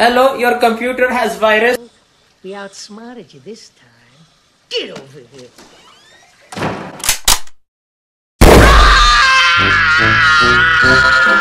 Hello, your computer has virus. We outsmarted you this time. Get over here. Ah!